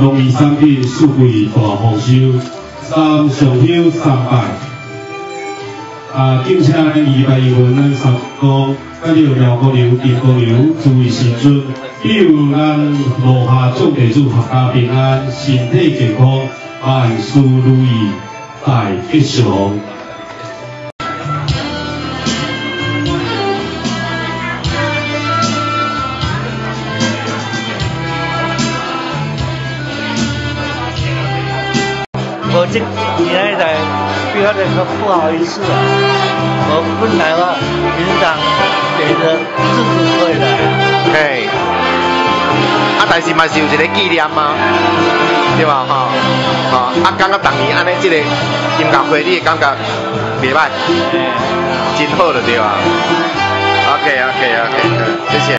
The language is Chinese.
农业产品数据大丰收，三上香三拜。啊，并且二百余份咱三高，甲了廖国牛、陈国牛，注意时阵，比如咱落下种地主合家平安，身体健康，万事如意，大吉祥。我这现在在比较那个不好意思啊，我本来话平常觉得支持会来。嘿，啊，但是嘛是有一个纪念嘛，对吧？哈，哈，啊，感觉当年安尼这个音乐会，你感觉袂歹，真好了，对吧？